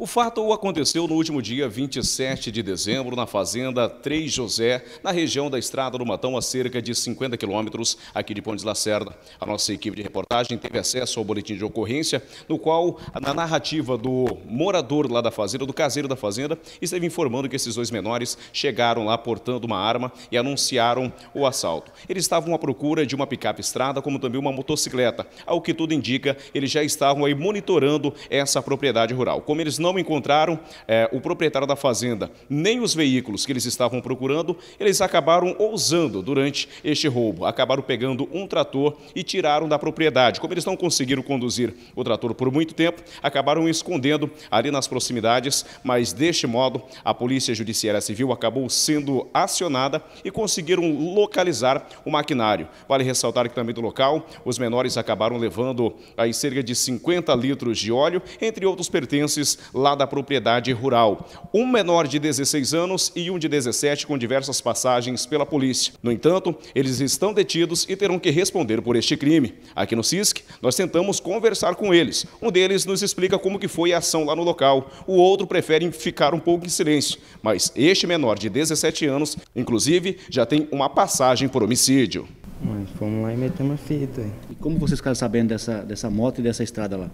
O fato aconteceu no último dia 27 de dezembro na fazenda 3 José, na região da Estrada do Matão, a cerca de 50 quilômetros aqui de Pontes Lacerda. A nossa equipe de reportagem teve acesso ao boletim de ocorrência, no qual, na narrativa do morador lá da fazenda, do caseiro da fazenda, esteve informando que esses dois menores chegaram lá portando uma arma e anunciaram o assalto. Eles estavam à procura de uma picape estrada, como também uma motocicleta. Ao que tudo indica, eles já estavam aí monitorando essa propriedade rural. Como eles não não encontraram é, o proprietário da fazenda nem os veículos que eles estavam procurando, eles acabaram ousando durante este roubo. Acabaram pegando um trator e tiraram da propriedade. Como eles não conseguiram conduzir o trator por muito tempo, acabaram escondendo ali nas proximidades, mas deste modo a Polícia Judiciária Civil acabou sendo acionada e conseguiram localizar o maquinário. Vale ressaltar que também do local, os menores acabaram levando aí cerca de 50 litros de óleo, entre outros pertences lá da propriedade rural. Um menor de 16 anos e um de 17 com diversas passagens pela polícia. No entanto, eles estão detidos e terão que responder por este crime. Aqui no CISC, nós tentamos conversar com eles. Um deles nos explica como que foi a ação lá no local. O outro prefere ficar um pouco em silêncio. Mas este menor de 17 anos, inclusive, já tem uma passagem por homicídio. Mas fomos lá e metemos a fita. E como vocês ficaram sabendo dessa, dessa moto e dessa estrada lá?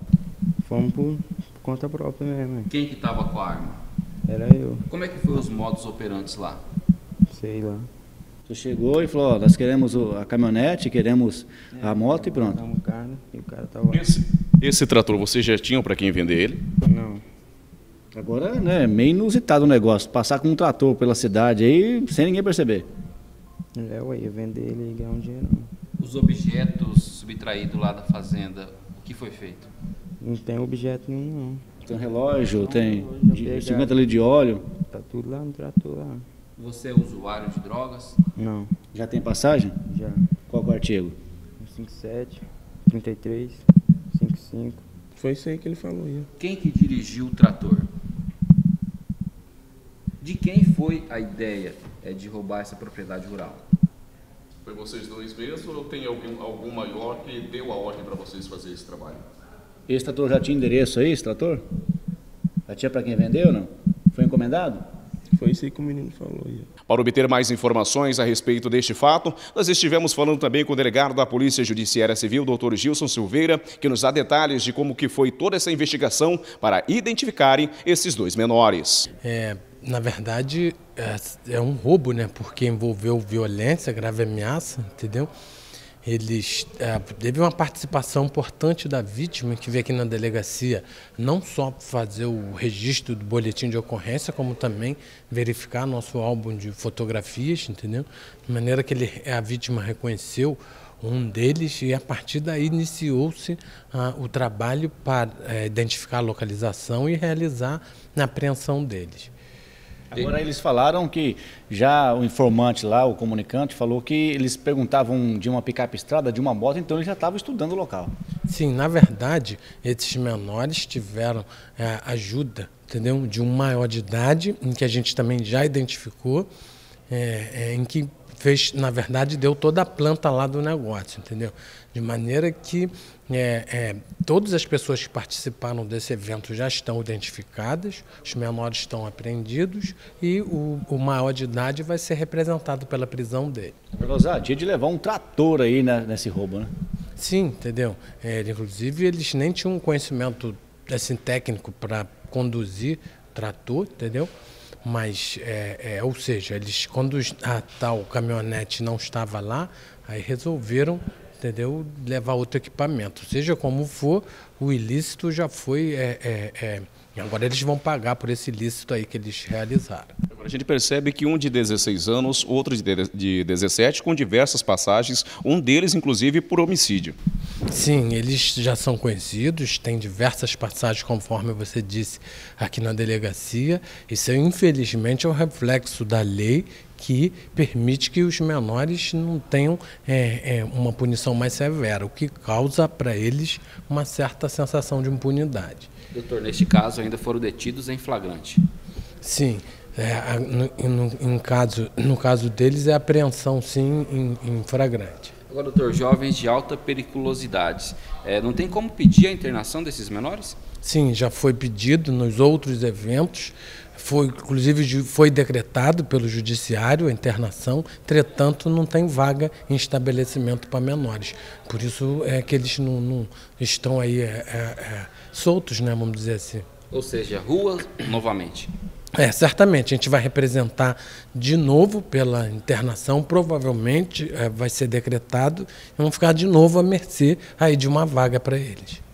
Fomos por conta própria mesmo. Quem que estava com a arma? Era eu. Como é que foi os modos operantes lá? Sei lá. Você chegou e falou, ó, nós queremos a caminhonete, queremos é, a moto e pronto. Um carro, e o cara tava... Esse, esse trator, vocês já tinham para quem vender ele? Não. Agora, né, é meio inusitado o negócio, passar com um trator pela cidade aí, sem ninguém perceber. É, ué, ia vender ele e ganhar um dinheiro. Os objetos subtraídos lá da fazenda, o que foi feito? Não tem objeto nenhum, não. Tem relógio, não, tem relógio 50 litros de óleo. Tá tudo lá no trator lá. Você é usuário de drogas? Não. Já tem passagem? Já. Qual é o artigo? 57, 33, 55. Foi isso aí que ele falou. Já. Quem que dirigiu o trator? De quem foi a ideia é, de roubar essa propriedade rural? Foi vocês dois mesmo ou tem algum, algum maior que deu a ordem para vocês fazer esse trabalho? Esse trator já tinha endereço aí, esse trator? Já tinha para quem vendeu ou não? Foi encomendado? Foi isso aí que o menino falou. Já. Para obter mais informações a respeito deste fato, nós estivemos falando também com o delegado da Polícia Judiciária Civil, doutor Gilson Silveira, que nos dá detalhes de como que foi toda essa investigação para identificarem esses dois menores. É, na verdade, é, é um roubo, né? Porque envolveu violência, grave ameaça, entendeu? Eles é, teve uma participação importante da vítima que veio aqui na delegacia, não só fazer o registro do boletim de ocorrência, como também verificar nosso álbum de fotografias, entendeu? De maneira que ele, a vítima reconheceu um deles e a partir daí iniciou-se ah, o trabalho para é, identificar a localização e realizar a apreensão deles. Agora eles falaram que já o informante lá, o comunicante, falou que eles perguntavam de uma picape estrada, de uma moto, então eles já estavam estudando o local. Sim, na verdade, esses menores tiveram é, ajuda, entendeu? De um maior de idade, em que a gente também já identificou, é, é, em que fez, na verdade, deu toda a planta lá do negócio, entendeu? De maneira que é, é, todas as pessoas que participaram desse evento já estão identificadas, os menores estão apreendidos e o, o maior de idade vai ser representado pela prisão dele. Rosar, dia de levar um trator aí né, nesse roubo, né? Sim, entendeu? É, inclusive, eles nem tinham um conhecimento assim, técnico para conduzir trator, entendeu? Mas, é, é, ou seja, eles quando a tal caminhonete não estava lá, aí resolveram, entendeu, levar outro equipamento. Seja como for, o ilícito já foi é, é, é Agora eles vão pagar por esse ilícito aí que eles realizaram. Agora a gente percebe que um de 16 anos, outro de 17, com diversas passagens, um deles inclusive por homicídio. Sim, eles já são conhecidos, têm diversas passagens, conforme você disse, aqui na delegacia. Isso, infelizmente, é o reflexo da lei que permite que os menores não tenham é, é, uma punição mais severa, o que causa para eles uma certa sensação de impunidade. Doutor, neste caso ainda foram detidos em flagrante. Sim. É, no, no, no, caso, no caso deles é apreensão, sim, em, em flagrante. Agora, doutor, jovens de alta periculosidade, é, não tem como pedir a internação desses menores? Sim, já foi pedido nos outros eventos. Foi, inclusive, foi decretado pelo judiciário a internação, entretanto, não tem vaga em estabelecimento para menores. Por isso é que eles não, não estão aí é, é, é, soltos, né, vamos dizer assim. Ou seja, rua novamente. É, certamente a gente vai representar de novo pela internação, provavelmente é, vai ser decretado e vão ficar de novo à mercê aí de uma vaga para eles.